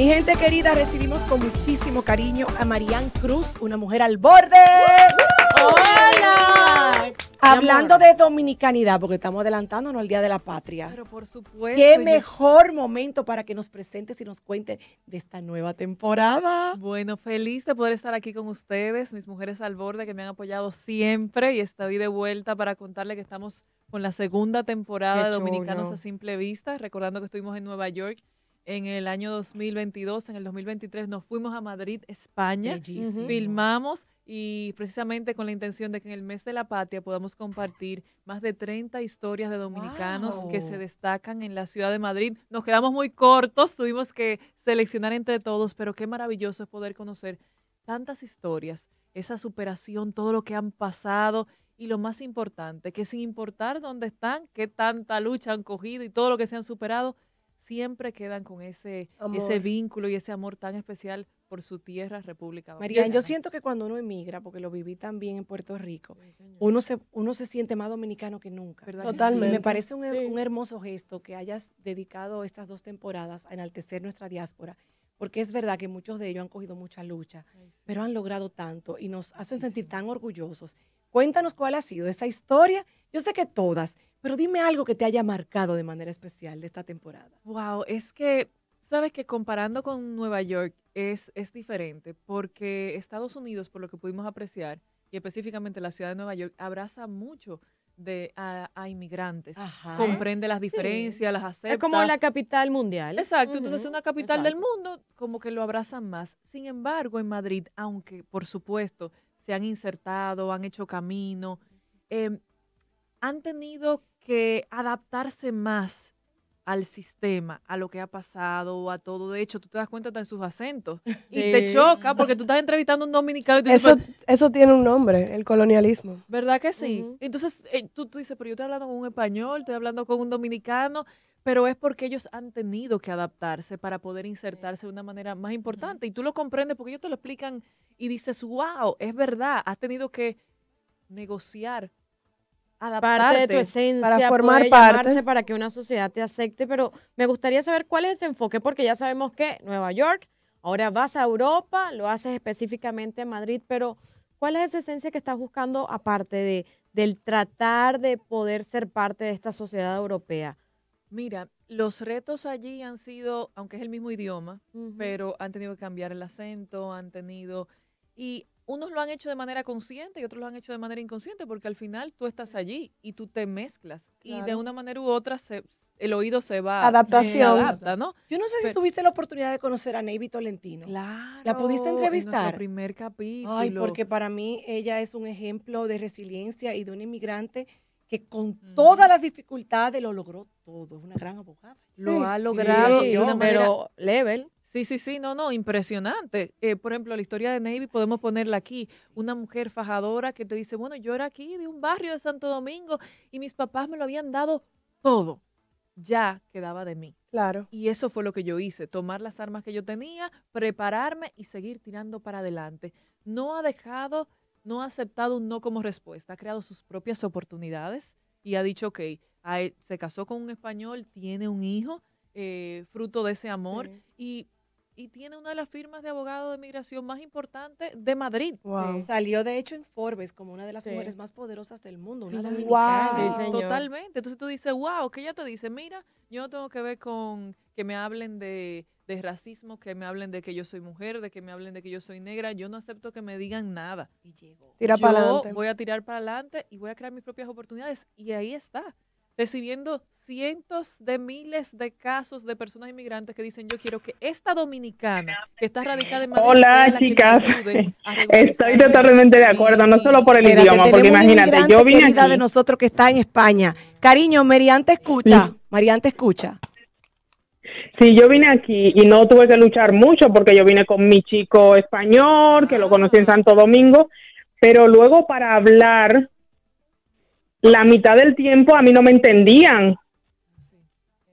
Mi gente querida, recibimos con muchísimo cariño a Marianne Cruz, una mujer al borde. ¡Hola! Hablando de dominicanidad, porque estamos adelantándonos al Día de la Patria. Pero por supuesto. Qué yo- mejor momento para que nos presentes y nos cuentes de esta nueva temporada. Bueno, feliz de poder estar aquí con ustedes, mis mujeres al borde que me han apoyado siempre y estoy de vuelta para contarle que estamos con la segunda temporada Qué de Dominicanos chulo. a Simple Vista, recordando que estuvimos en Nueva York en el año 2022, en el 2023 nos fuimos a Madrid, España. Bellísimo. Filmamos y precisamente con la intención de que en el mes de la patria podamos compartir más de 30 historias de dominicanos que se destacan en la ciudad de Madrid. Nos quedamos muy cortos, tuvimos que seleccionar entre todos, pero qué maravilloso es poder conocer tantas historias, esa superación, todo lo que han pasado y lo más importante, que sin importar dónde están, qué tanta lucha han cogido y todo lo que se han superado, siempre quedan con ese, ese vínculo y ese amor tan especial por su tierra, República Marian, yo Dominicana. siento que cuando uno emigra, porque lo viví también en Puerto Rico, Sí, uno se, uno se siente más dominicano que nunca. Totalmente. me parece un, her- Sí. un hermoso gesto que hayas dedicado estas dos temporadas a enaltecer nuestra diáspora, porque es verdad que muchos de ellos han cogido mucha lucha, Ay, sí. pero han logrado tanto y nos hacen sentir tan orgullosos. Cuéntanos cuál ha sido esa historia. Yo sé que todas, pero dime algo que te haya marcado de manera especial de esta temporada. Wow, es que, sabes que comparando con Nueva York es, es diferente, porque Estados Unidos, por lo que pudimos apreciar, y específicamente la ciudad de Nueva York, abraza mucho de, a, a inmigrantes. Ajá. Comprende las diferencias, las acepta. Es como la capital mundial. Exacto, entonces es Ujú, una capital del mundo, como que lo abrazan más. Sin embargo, en Madrid, aunque por supuesto se han insertado, han hecho camino, eh, han tenido que adaptarse más al sistema, a lo que ha pasado, a todo. De hecho, tú te das cuenta hasta en sus acentos y te choca porque tú estás entrevistando a un dominicano y tú dices, Eso, "Pero, eso tiene un nombre, el colonialismo. ¿verdad que sí? Entonces, eh, tú, tú dices, pero yo estoy hablando con un español, estoy hablando con un dominicano, pero es porque ellos han tenido que adaptarse para poder insertarse de una manera más importante. Y tú lo comprendes porque ellos te lo explican y dices, wow, es verdad, has tenido que negociar, adaptarte. Parte de tu esencia, para formar parte. llamarse para que una sociedad te acepte, pero me gustaría saber cuál es ese enfoque, porque ya sabemos que Nueva York, ahora vas a Europa, lo haces específicamente en Madrid, pero ¿cuál es esa esencia que estás buscando aparte de, del tratar de poder ser parte de esta sociedad europea? Mira, los retos allí han sido, aunque es el mismo idioma, pero han tenido que cambiar el acento, han tenido... Y unos lo han hecho de manera consciente y otros lo han hecho de manera inconsciente, porque al final tú estás allí y tú te mezclas. Y de una manera u otra se, el oído se va... Adaptación. se adapta, ¿no? Yo no sé si tuviste la oportunidad de conocer a Navy Tolentino. Claro. pudiste en entrevistar? nuestro primer capítulo. Ay, porque para mí ella es un ejemplo de resiliencia y de un inmigrante que con todas las dificultades lo logró todo. Es una gran abogada. Lo ha logrado Sí, de una manera... pero level. Sí, sí, sí, no, no, impresionante. Eh, por ejemplo, la historia de Navy, podemos ponerla aquí. Una mujer fajadora que te dice, bueno, yo era aquí de un barrio de Santo Domingo y mis papás me lo habían dado todo. Ya quedaba de mí. Claro. Y eso fue lo que yo hice, tomar las armas que yo tenía, prepararme y seguir tirando para adelante. No ha dejado, no ha aceptado un no como respuesta, ha creado sus propias oportunidades y ha dicho, ok, a él- se casó con un español, tiene un hijo, eh, fruto de ese amor Sí. y, y tiene una de las firmas de abogado de migración más importantes de Madrid. Wow. Salió de hecho en Forbes como una de las Sí. mujeres más poderosas del mundo. Una dominicana. Sí, señor. Totalmente. Entonces tú dices, wow, que ella te dice, mira, yo no tengo que ver con que me hablen de, de racismo, que me hablen de que yo soy mujer, de que me hablen de que yo soy negra. Yo no acepto que me digan nada. Y llegó. Tira yo para adelante. voy a tirar para adelante y voy a crear mis propias oportunidades. Y ahí está, recibiendo cientos de miles de casos de personas inmigrantes que dicen, yo quiero que esta dominicana que está radicada en Madrid Hola, chicas. Estoy totalmente de acuerdo, no solo por el Espérate, idioma, porque imagínate, yo vine aquí. de nosotros que está en España. Cariño, Merian te escucha. Marian te escucha. Sí, yo vine aquí y no tuve que luchar mucho porque yo vine con mi chico español, que lo conocí en Santo Domingo, pero luego para hablar, la mitad del tiempo a mí no me entendían.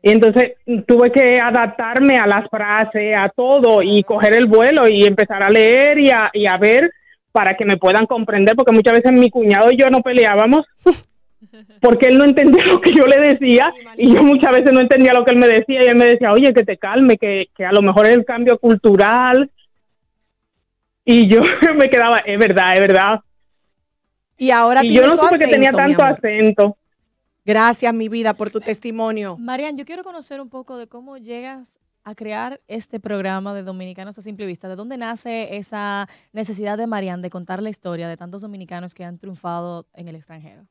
Y entonces tuve que adaptarme a las frases, a todo y coger el vuelo y empezar a leer y a, y a ver para que me puedan comprender, porque muchas veces mi cuñado y yo no peleábamos porque él no entendía lo que yo le decía y yo muchas veces no entendía lo que él me decía y él me decía, oye, que te calme, que, que a lo mejor es el cambio cultural. Y yo me quedaba, es verdad, es verdad. Y ahora Y yo no su supe que tenía tanto acento. Gracias, mi vida, por tu testimonio. Marian, yo quiero conocer un poco de cómo llegas a crear este programa de Dominicanos a Simple Vista. ¿De dónde nace esa necesidad de Marian de contar la historia de tantos dominicanos que han triunfado en el extranjero?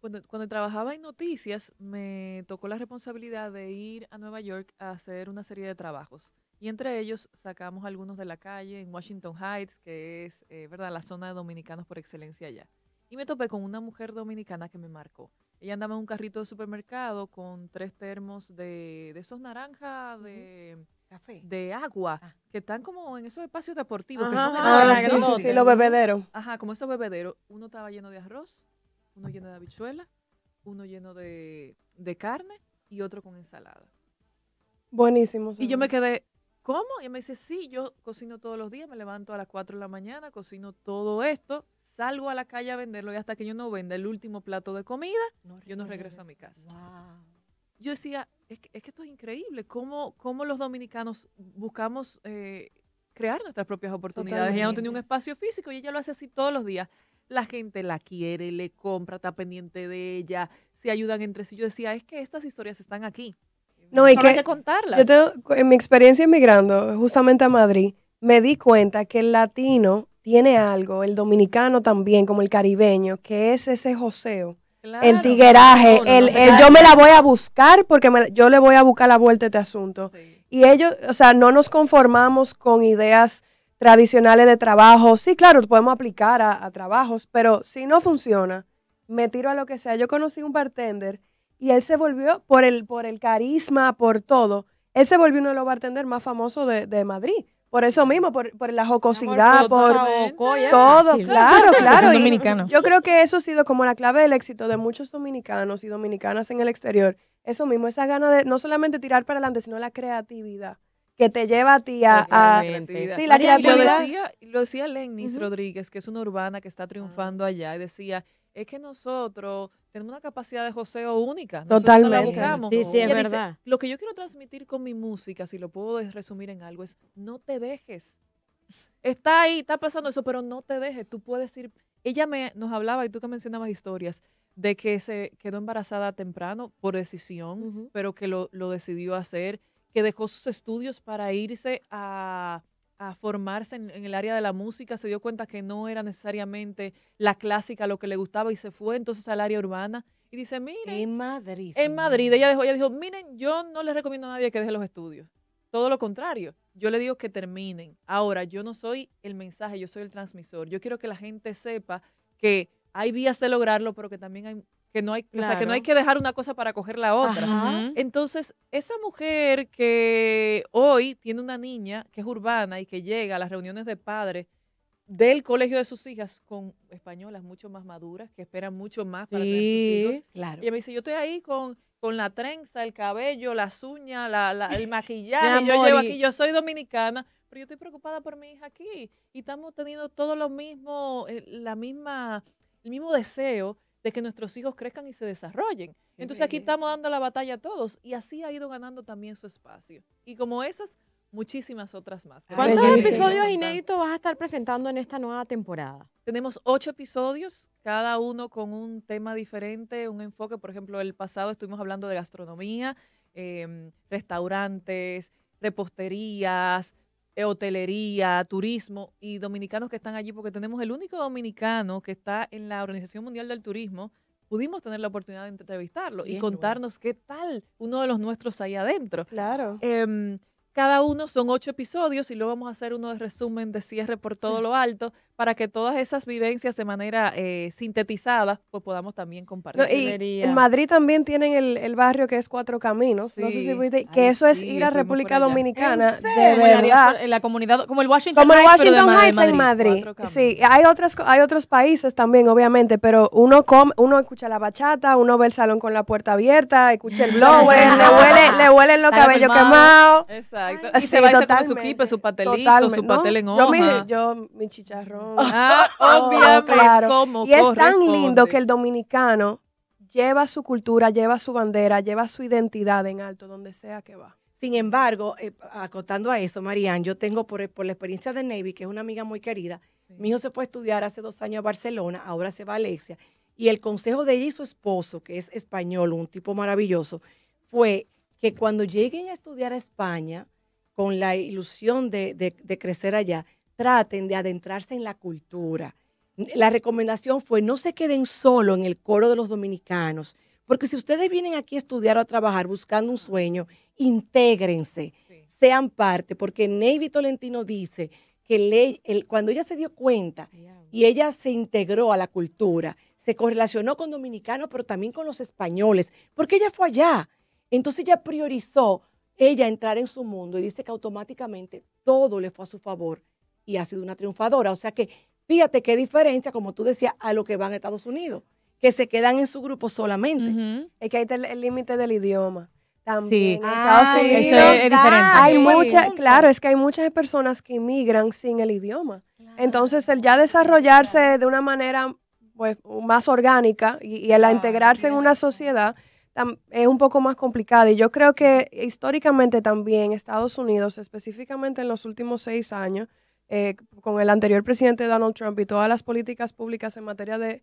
Cuando, cuando trabajaba en noticias, me tocó la responsabilidad de ir a Nueva York a hacer una serie de trabajos. Y entre ellos sacamos algunos de la calle en Washington Heights, que es eh, ¿verdad? la zona de dominicanos por excelencia allá. Y me topé con una mujer dominicana que me marcó. Ella andaba en un carrito de supermercado con tres termos de, de esos naranjas de, Café. de agua, Ah. que están como en esos espacios deportivos, que Ajá, son ah, sí, sí, sí, los bebederos. Ajá, como esos bebederos. Uno estaba lleno de arroz, uno lleno de habichuela, uno lleno de, de carne y otro con ensalada. Buenísimo. Y yo me quedé, ¿cómo? Y ella me dice, sí, yo cocino todos los días, me levanto a las 4 de la mañana, cocino todo esto, salgo a la calle a venderlo y hasta que yo no venda el último plato de comida, yo no regreso a mi casa. Yo decía, es que, es que esto es increíble, cómo, cómo los dominicanos buscamos eh, crear nuestras propias oportunidades. Ella no tenía un Totalmente. espacio físico y ella lo hace así todos los días. La gente la quiere, le compra, está pendiente de ella, se ayudan entre sí. Yo decía, es que estas historias están aquí. No, y Solo hay que que contarlas. yo tengo, en mi experiencia emigrando justamente a Madrid, me di cuenta que el latino tiene algo, el dominicano también, como el caribeño, que es ese joseo. El tigueraje, No, no, el, no el yo me la voy a buscar porque me- yo le voy a buscar la vuelta a este asunto. Sí. Y ellos, o sea, no nos conformamos con ideas tradicionales de trabajo. Sí, claro, podemos aplicar a, a trabajos, pero si no funciona, me tiro a lo que sea. Yo conocí un bartender y él se volvió, por el, por el carisma, por todo, él se volvió uno de los bartenders más famosos de, de Madrid. Por eso mismo, por, por la jocosidad, por todo, claro, claro. y. Yo creo que eso ha sido como la clave del éxito de muchos dominicanos y dominicanas en el exterior. Eso mismo, esa gana de no solamente tirar para adelante, sino la creatividad que te lleva a ti a... a- Totalmente. Sí, la Y lo creatividad. decía, lo decía Lenis. Rodríguez, que es una urbana que está triunfando allá, y decía, es que nosotros tenemos una capacidad de joseo única. nosotros no la Totalmente. buscamos. Sí, sí, es dice, verdad. lo que yo quiero transmitir con mi música, si lo puedo resumir en algo, es no te dejes. Está ahí, está pasando eso, pero no te dejes. Tú puedes ir. Ella me, nos hablaba, y tú que mencionabas historias, de que se quedó embarazada temprano por decisión, pero que lo, lo decidió hacer, que dejó sus estudios para irse a, a formarse en, en el área de la música, se dio cuenta que no era necesariamente la clásica lo que le gustaba y se fue entonces al área urbana. Y dice, miren, En Madrid. en Madrid, ella dejó, ella dijo, miren, yo no les recomiendo a nadie que deje los estudios. Todo lo contrario, yo le digo que terminen. Ahora, yo no soy el mensaje, yo soy el transmisor. Yo quiero que la gente sepa que hay vías de lograrlo, pero que también hay que no hay, o sea, que no hay que dejar una cosa para coger la otra. Ajá. Entonces, esa mujer que hoy tiene una niña que es urbana y que llega a las reuniones de padres del colegio de sus hijas con españolas mucho más maduras, que esperan mucho más para tener sus hijos. Claro. y ella me dice, yo estoy ahí con, con la trenza, el cabello, las uñas, la, la- el maquillaje. Yo llevo aquí, yo soy dominicana, pero yo estoy preocupada por mi hija aquí. Y estamos teniendo todo lo mismo, eh, la misma, el mismo deseo de que nuestros hijos crezcan y se desarrollen. Entonces aquí estamos dando la batalla a todos y así ha ido ganando también su espacio. Y como esas, muchísimas otras más. ¿Cuántos episodios inéditos vas a estar presentando en esta nueva temporada? Tenemos ocho episodios, cada uno con un tema diferente, un enfoque. Por ejemplo, el pasado estuvimos hablando de gastronomía, em, restaurantes, reposterías, hotelería, turismo y dominicanos que están allí, porque tenemos el único dominicano que está en la Organización Mundial del Turismo. Pudimos tener la oportunidad de entrevistarlo y bueno. contarnos qué tal uno de los nuestros ahí adentro. Claro. Em, cada uno son ocho episodios y luego vamos a hacer uno de resumen de cierre por todo lo alto para que todas esas vivencias de manera eh, sintetizada pues podamos también compartir. No, y Chulería. en Madrid también tienen el, el barrio que es Cuatro Caminos. No sé si Ay, que eso es sí, ir a República. Dominicana. ¿En De verdad. en la comunidad, como el Washington Como el Heights, pero de Washington Heights en Madrid. Sí, hay otras hay otros países también, obviamente, pero uno come, uno escucha la bachata, uno ve el salón con la puerta abierta, escucha el blower, le huele, le huelen los cabellos quemado. quemados. Exacto. Ay, y se sí, va y se come su totalmente, kipe, su Totalmente, su ¿no? pastel en Yo mi, hoja. yo mi chicharrón. Ah, Oh, obviamente, claro. como Y es tan lindo que el dominicano lleva su cultura, lleva su bandera, lleva su identidad en alto, donde sea que va. Sin embargo, eh, acotando a eso, Marianne, yo tengo por, por la experiencia de Navy, que es una amiga muy querida, mi hijo se fue a estudiar hace dos años a Barcelona, ahora se va a Alexia, y el consejo de ella y su esposo, que es español, un tipo maravilloso, fue que cuando lleguen a estudiar a España, con la ilusión de, de crecer allá, traten de adentrarse en la cultura. La recomendación fue no se queden solo en el coro de los dominicanos, porque si ustedes vienen aquí a estudiar o a trabajar buscando un sueño, intégrense, sean parte, porque Navy Tolentino dice que cuando ella se dio cuenta y ella se integró a la cultura, se correlacionó con dominicanos, pero también con los españoles, porque ella fue allá. Entonces ella priorizó ella entrar en su mundo y dice que automáticamente todo le fue a su favor y ha sido una triunfadora. O sea que fíjate qué diferencia, como tú decías, a lo que van a Estados Unidos, que se quedan en su grupo solamente. Es que ahí está el límite del idioma. También. Sí. Estados Ah, Unidos, eso es, es diferente. Hay muchas, claro, es que hay muchas personas que inmigran sin el idioma. Entonces, el ya desarrollarse de una manera pues, más orgánica y, y el a integrarse en una sociedad es un poco más complicado. Y yo creo que históricamente también Estados Unidos, específicamente en los últimos seis años, eh, con el anterior presidente Donald Trump y todas las políticas públicas en materia de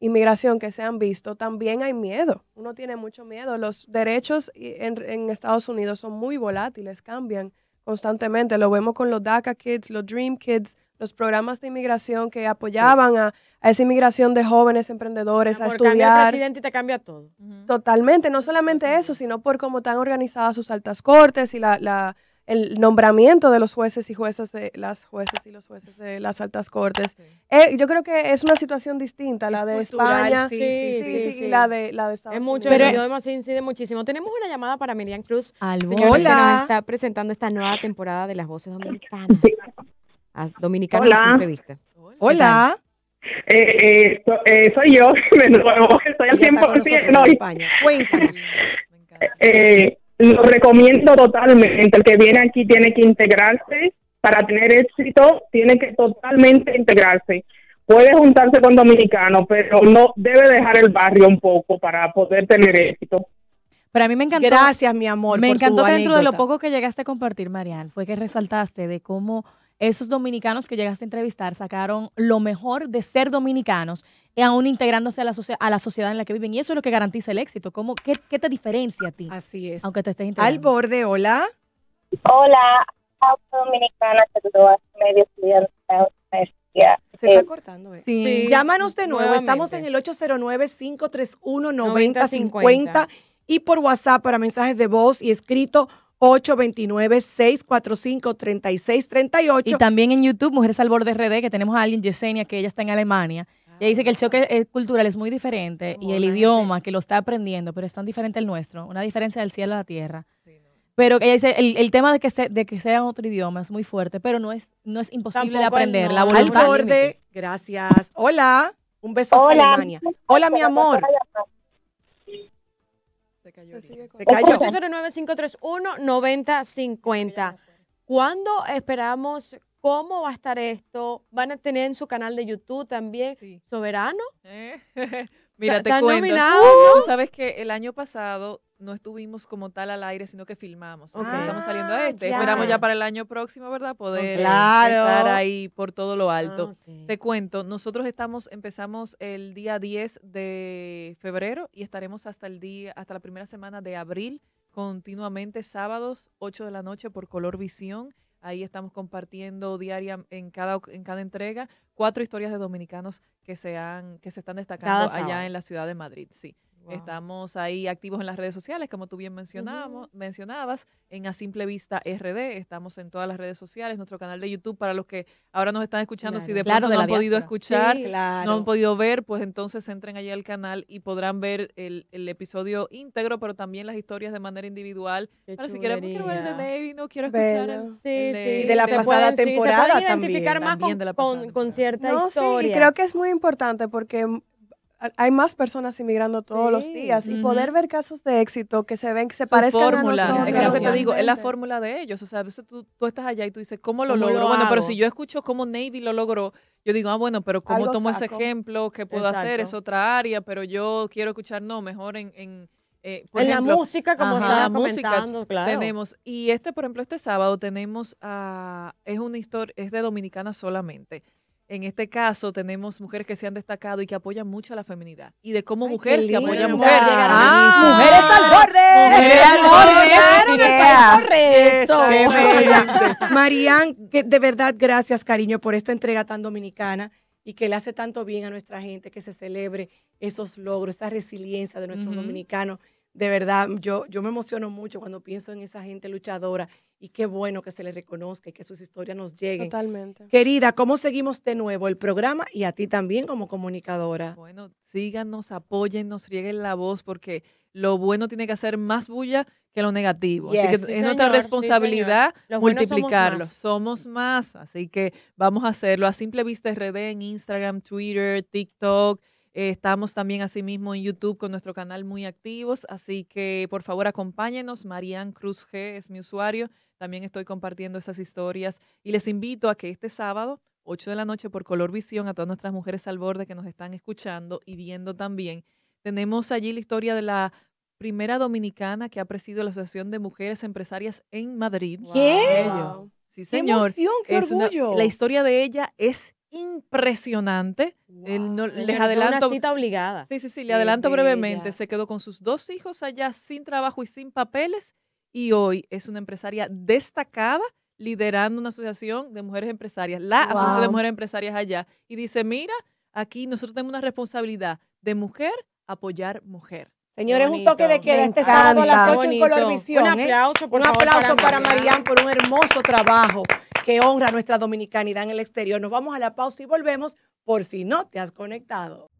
inmigración que se han visto, también hay miedo. Uno tiene mucho miedo. Los derechos en, en Estados Unidos son muy volátiles, cambian constantemente. Lo vemos con los DACA Kids, los Dream Kids, los programas de inmigración que apoyaban a, a esa inmigración de jóvenes emprendedores a cambia el estudiar. presidente y te cambia todo. Totalmente, no solamente eso, sino por cómo están organizadas sus altas cortes y la, la- el nombramiento de los jueces y juezas de las jueces y los jueces de las altas cortes. Eh, yo creo que es una situación distinta, la Es de cultural, España, sí, sí, sí, sí, sí. y la de la de Estados Es mucho, Unidos. idioma sí incide muchísimo. Tenemos una llamada para Miriam Cruz, señora, que Hola. nos está presentando esta nueva temporada de Las Voces Dominicanas. A- Dominicanas Hola. a simple vista. Hola. Eh, eh, so- eh, soy yo, de nuevo, estoy al Ella está con 100%. nosotros No, en y, España. Cuéntanos. Me encanta. eh, lo recomiendo totalmente. El que viene aquí tiene que integrarse. Para tener éxito, tiene que totalmente integrarse. Puede juntarse con dominicanos, pero no debe dejar el barrio un poco para poder tener éxito. Pero a mí me encantó. Gracias, mi amor. Me por tu encantó que dentro de lo poco que llegaste a compartir, Marian, fue que resaltaste de cómo esos dominicanos que llegaste a entrevistar sacaron lo mejor de ser dominicanos y aún integrándose a la, a la sociedad en la que viven. Y eso es lo que garantiza el éxito. ¿Cómo, qué, qué te diferencia a ti? Así es. Aunque te estés Al integrando. borde, hola. Hola, Dominicana, medio estudiante. Se está Eh, cortando. eh. Sí. Llámanos de nuevo. nuevamente. Estamos en el 809-531-9050 9050. y por WhatsApp para mensajes de voz y escrito 829-645-3638. Y también en YouTube, Mujeres al Borde RD, que tenemos a alguien, Yesenia, que ella está en Alemania. Ella dice que el choque cultural es muy diferente y el idioma que lo está aprendiendo, pero es tan diferente el nuestro, una diferencia del cielo a la tierra. Pero ella dice, el, el tema de que, se, de que sea otro idioma es muy fuerte, pero no es, no es imposible de Tampoco el aprender. no. La Al Al voluntad. borde, gracias. Hola. Un beso hasta Hola. Alemania. Hola, mi amor. Se cayó. Se cayó. 809-531-9050. ¿Cuándo esperamos? ¿Cómo va a estar esto? ¿Van a tener en su canal de YouTube también Sí. Soberano? Eh, Mira, te ¿Están cuento. nominados, Tú sabes que el año pasado no estuvimos como tal al aire, sino que filmamos. Estamos saliendo a Ah, este. ya. Esperamos ya para el año próximo, ¿verdad? Poder Claro. estar ahí por todo lo alto. Ah. Te cuento, nosotros estamos, empezamos el día 10 de febrero y estaremos hasta el día, hasta la primera semana de abril, continuamente sábados, 8 de la noche por Color Visión. Ahí estamos compartiendo diaria en cada, en cada entrega cuatro historias de dominicanos que se han, que se están destacando allá en la ciudad de Madrid. Sí. Wow. Estamos ahí activos en las redes sociales, como tú bien mencionamos, mencionabas, en A Simple Vista RD. Estamos en todas las redes sociales, nuestro canal de YouTube para los que ahora nos están escuchando. Si de pronto no han podido diáspora. escuchar, Claro. no han podido ver, pues entonces entren allí al canal y podrán ver el, el episodio íntegro, pero también las historias de manera individual. Qué Para si quieren, "No quiero ver el de. Navy, no quiero escuchar el. Sí, el sí. De la pasada pueden- sí, temporada se pueden también, identificar más también con, cierta No, sí, historia. y creo que es muy importante porque hay más personas inmigrando todos los días y poder ver casos de éxito que se ven, que se Su parezcan fórmula, a nosotros. es que lo que te digo, es la fórmula de ellos. O sea, a veces tú, tú estás allá y tú dices, ¿cómo lo ¿Cómo logro? lo bueno, pero si yo escucho cómo Navy lo logró, yo digo, ah, bueno, pero ¿cómo Algo tomo ese ejemplo? ¿Qué puedo hacer? Es otra área, pero yo quiero escuchar, no, mejor en, en eh, por en ejemplo, la música, como Ajá, la música claro. tenemos, y este, por ejemplo, este sábado tenemos a, es una historia, es de Dominicana solamente. En este caso tenemos mujeres que se han destacado y que apoyan mucho a la feminidad. Y de cómo Ay, mujer se apoya a mujer. Ah, ¡Mujeres al borde! Mujeres al borde. Yeah. correcto. Marian, de verdad, gracias, cariño, por esta entrega tan dominicana y que le hace tanto bien a nuestra gente que se celebre esos logros, esa resiliencia de nuestros dominicanos. De verdad, yo, yo me emociono mucho cuando pienso en esa gente luchadora y qué bueno que se les reconozca y que sus historias nos lleguen. Totalmente. Querida, ¿cómo seguimos de nuevo el programa y a ti también como comunicadora? Bueno, síganos, apóyennos, rieguen la voz porque lo bueno tiene que hacer más bulla que lo negativo. Así que Sí, es nuestra señor, responsabilidad buenos somos multiplicarlo. más. Somos más. Así que vamos a hacerlo a simple vista RD en Instagram, Twitter, TikTok. Eh, estamos también asimismo en YouTube con nuestro canal muy activos. Así que por favor acompáñenos. Marian Cruz G es mi usuario. También estoy compartiendo esas historias. Y les invito a que este sábado, 8 de la noche, por Color Visión, a todas nuestras mujeres al borde que nos están escuchando y viendo también, tenemos allí la historia de la primera dominicana que ha presidido la Asociación de Mujeres Empresarias en Madrid. ¿Qué? Wow. Sí, ¡Qué señor. emoción, qué Es una- orgullo! la historia de ella es impresionante. El no- les adelanto. una cita obligada. Sí, sí, sí, le Qué adelanto brevemente. Se quedó con sus dos hijos allá sin trabajo y sin papeles y hoy es una empresaria destacada liderando una asociación de mujeres empresarias, la Asociación de Wow. Mujeres Empresarias allá. Y dice, mira, aquí nosotros tenemos una responsabilidad de mujer apoyar mujer. Señores, un toque de queda este sábado a las encanta. 8 en Bonito. Color Visión. Un ¿eh? aplauso, por Un favor, aplauso para. Marian por un hermoso trabajo que honra nuestra dominicanidad en el exterior. Nos vamos a la pausa y volvemos por si no te has conectado.